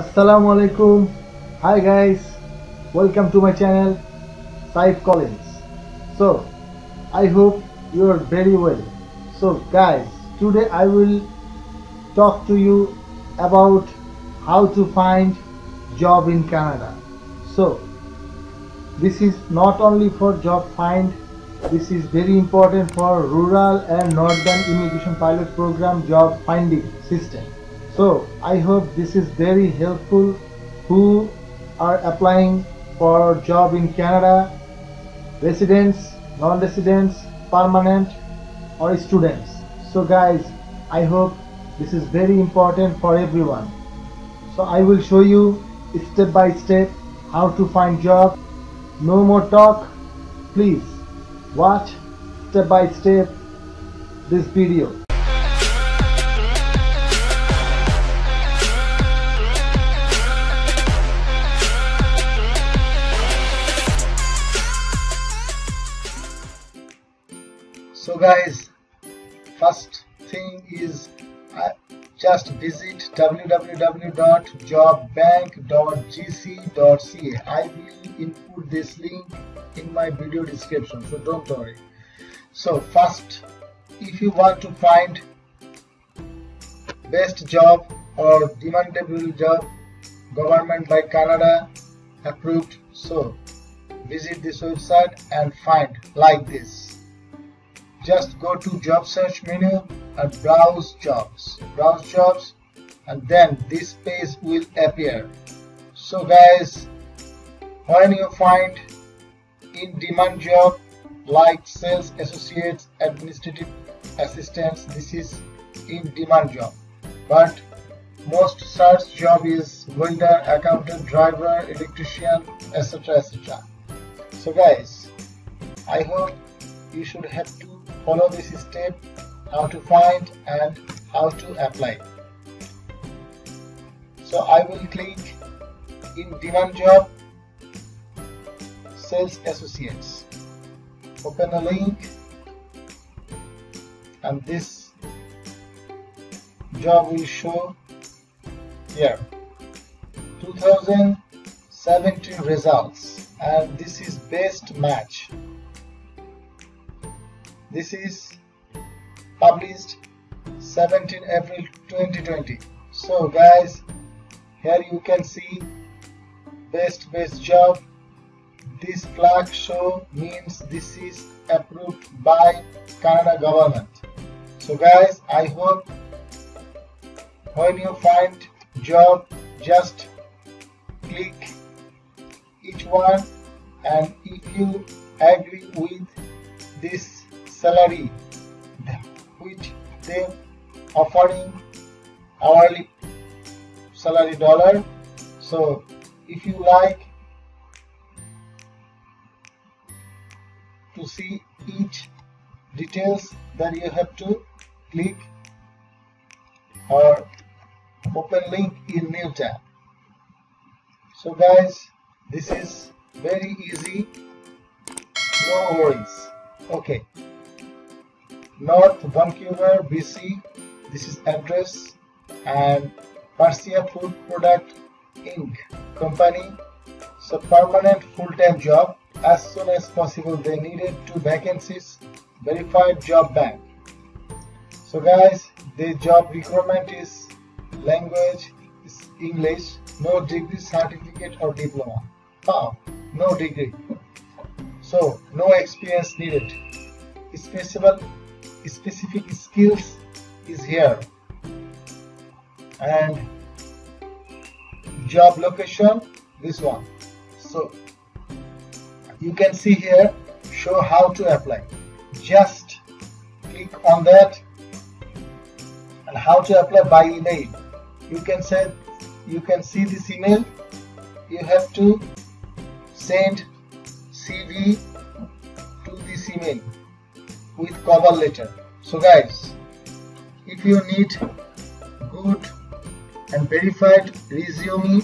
Assalamu alaikum. Hi guys, welcome to my channel Saif Collins. So, I hope you are very well. So, guys, today I will talk to you about how to find job in Canada. So, this is not only for job find this is very important for rural and northern immigration pilot program job finding system so i hope this is very helpful. Who are applying for job in canada? Residents non-residents permanent or students? So guys i hope this is very important for everyone. So i will show you step by step how to find job. No more talk. Please watch step by step this video guys first thing is uh, just visit www.jobbank.gc.ca i will input this link in my video description so don't worry. So first if you want to find best job or demandable job government by canada approved so visit this website and find like this just go to job search menu and browse jobs. Browse jobs and then this page will appear. So guys when you find in demand job like sales associates administrative assistants this is in demand job. But most search job is welder accountant driver electrician etc etc so guys i hope you should have to follow this step how to find and how to apply. So i will click in demand job sales associates. Open a link and this job will show here. 2017 results and this is best match this is published 17 April 2020 so guys here you can see best best job. This flag show means this is approved by Canada government. So guys I hope when you find job just click each one and if you agree with this salary which they offering hourly salary dollar. So if you like to see each details then you have to click or open link in new tab. So guys this is very easy. No worries. Okay north vancouver bc this is address and Parsia food product inc. company. So permanent full-time job. As soon as possible they needed two vacancies verified job bank so guys the job requirement is language is english no degree certificate or diploma. Wow no degree. So no experience needed. Specific specific skills is here. And job location this one. So you can see here show how to apply. Just click on that and how to apply by email. You can send you can see this email. You have to send CV to this email with cover letter so guys if you need good and verified resume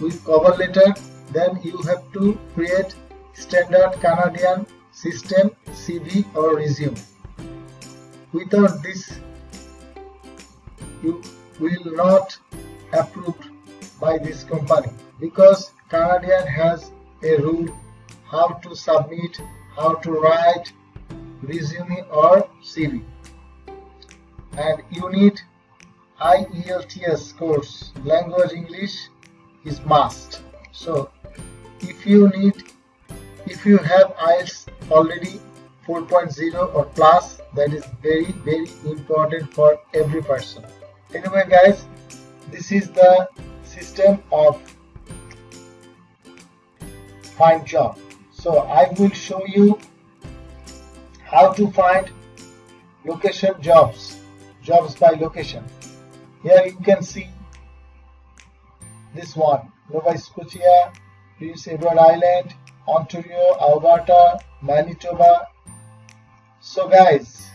with cover letter then you have to create standard Canadian system CV or resume. Without this, you will not approved by this company because Canadian has a rule how to submit, how to write resume or CV. And you need IELTS course, language English is must. So if you need, if you have IELTS already 4.0 or plus, that is very very important for every person. Anyway guys, this is the system of find job. So I will show you how to find location jobs, jobs by location. Here you can see this one, Nova Scotia, Prince Edward Island, Ontario, Alberta, Manitoba. So guys,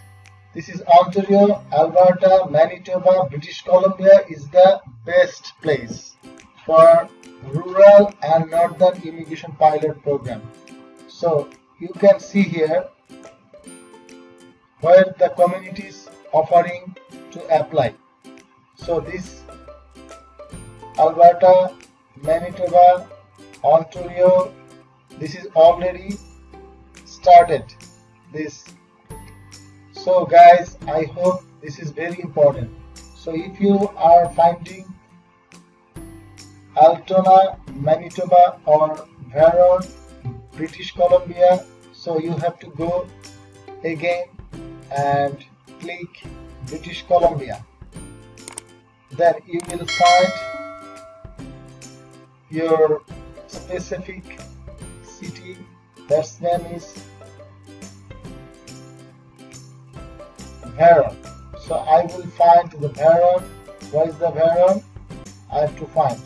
this is Ontario, Alberta, Manitoba, British Columbia is the best place for rural and northern immigration pilot program. So you can see here where the community is offering to apply. So this Alberta, Manitoba, Ontario, this is already started this. So guys, I hope this is very important. So if you are finding Altona, Manitoba or Varon, British Columbia, so you have to go again and click British Columbia. Then you will find your specific city. That's name is Varon so I will find the Varon what is the Varon I have to find.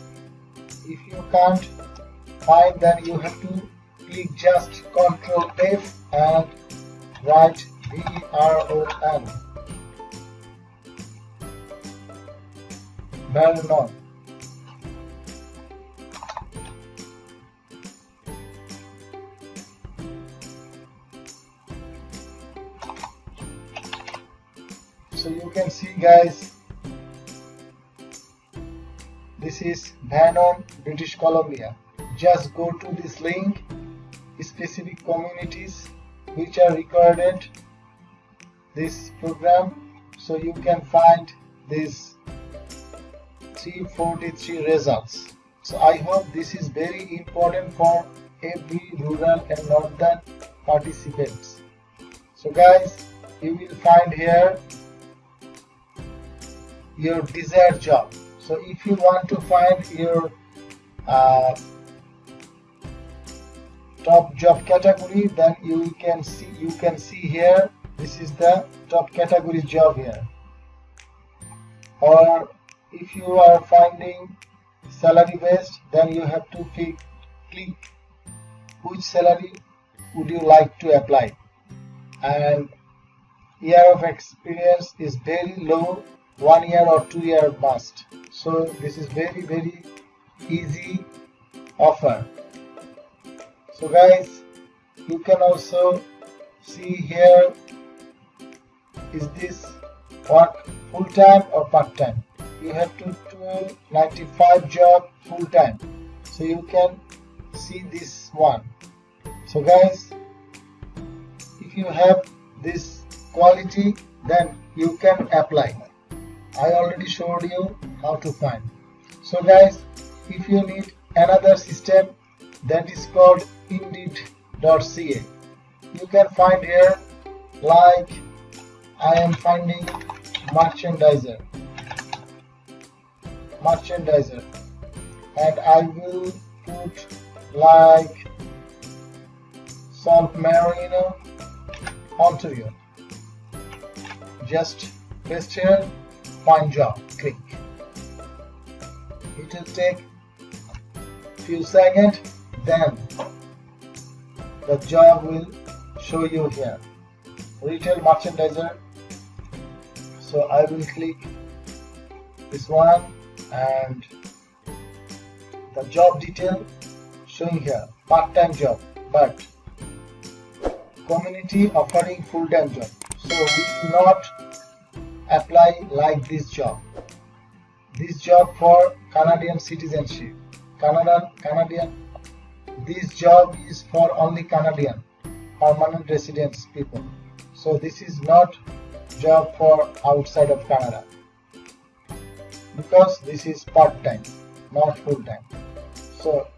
If you can't find then you have to click just Ctrl F and write V-R-O-N Vernon so you can see guys this is Vernon British Columbia. Just go to this link specific communities which are recorded this program so you can find this 343 results. So I hope this is very important for every rural and northern participants. So guys you will find here your desired job. So if you want to find your uh, top job category then you can see you can see here this is the top category job here. Or if you are finding salary based then you have to click, click which salary would you like to apply. And year of experience is very low one year or two year must so this is very very easy offer. So guys you can also see here is this work full-time or part-time? You have to do 95 job full-time. So you can see this one. So guys if you have this quality then you can apply. I already showed you how to find. So guys, if you need another system that is called indeed.ca, you can find here like I am finding merchandiser, merchandiser. And I will put like Salt Marino you. Just paste here find job click it will take few seconds then the job will show you here. Retail merchandiser so I will click this one and the job detail showing here part-time job but community offering full-time job so we do not apply like this job this job for Canadian citizenship. Canada, Canadian. This job is for only Canadian permanent residents people. So this is not job for outside of Canada because this is part time, not full time. So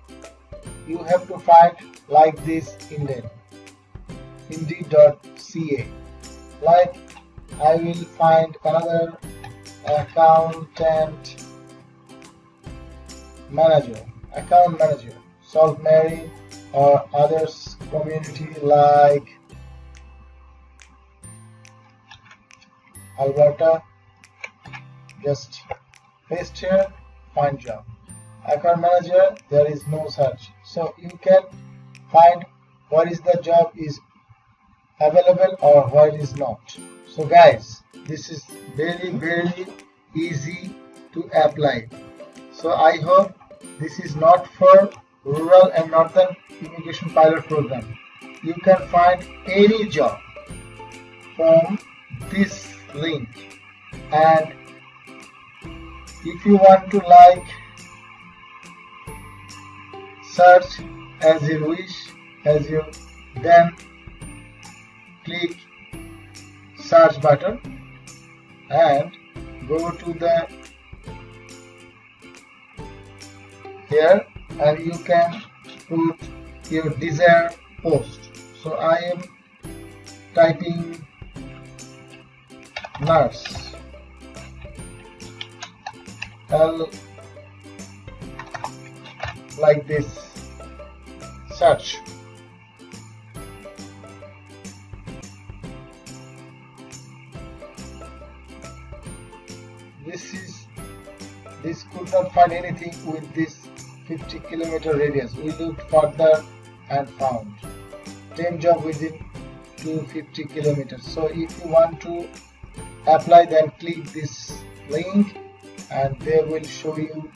you have to find like this Indeed, Indeed.ca. Like I will find another accountant manager, account manager, Salt Mary or others community like Alberta. Just paste here, find job. Account manager, there is no search. So you can find what is the job is available or what is not. So guys, this is very very easy to apply. So I hope this is not for rural and northern immigration pilot program. You can find any job from this link. And if you want to like search as you wish as you then click search button and go to the here and you can put your desired post. So I am typing nurse L like this. Search. This is this could not find anything with this 50 kilometer radius. We looked further and found. 10 job within 250 kilometers. So if you want to apply then click this link and they will show you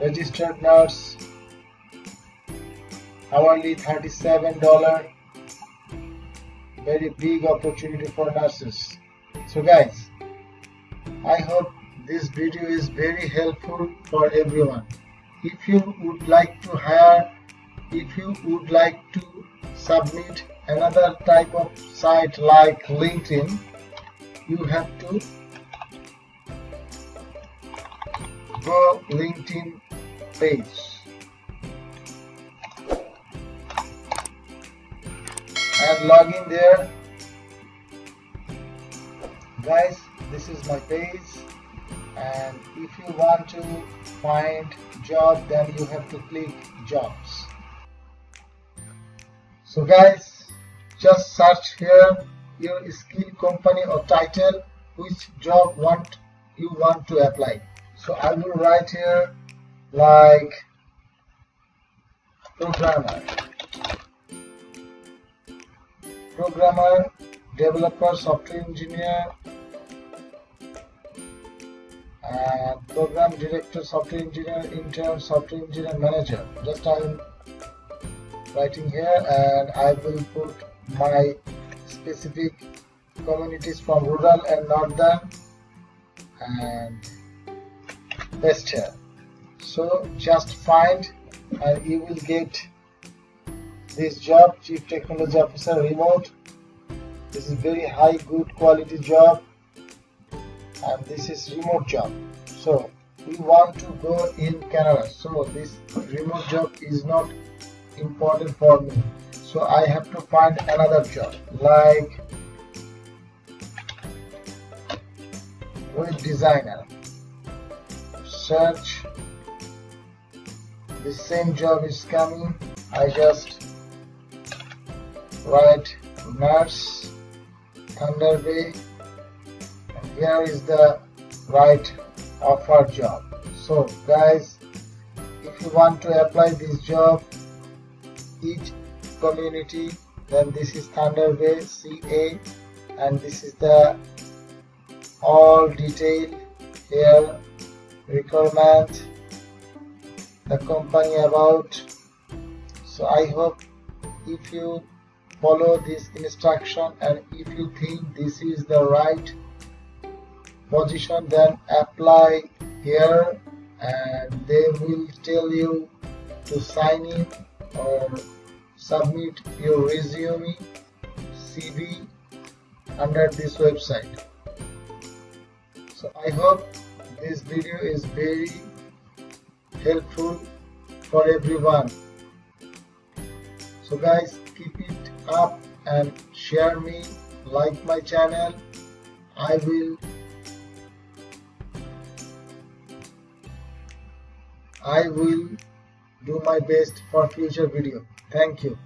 registered nurse hourly 37 dollar. Very big opportunity for nurses. So guys i hope this video is very helpful for everyone. If you would like to hire if you would like to submit another type of site like linkedin you have to go linkedin page. And log in there. Guys this is my page. And if you want to find job then you have to click jobs. So guys just search here your skill company or title which job want you want to apply. So I will write here like programmer. Programmer developer software engineer and program director software engineer intern software engineer manager. Just I am writing here and I will put my specific communities from rural and northern and west here. So just find and you will get this job chief technology officer remote. This is very high good quality job and this is remote job. So we want to go in Canada. So this remote job is not important for me so I have to find another job like web designer. Search. The same job is coming. I just write nurse Thunder Bay and here is the right offer job. So guys if you want to apply this job each community then this is Thunder Bay CA and this is the all detail here requirement the company about. So I hope if you follow this instruction and if you think this is the right position then apply here and they will tell you to sign in or submit your resume CV under this website. So I hope this video is very helpful for everyone. So guys keep it up and share me like my channel. I will I will do my best for future video thank you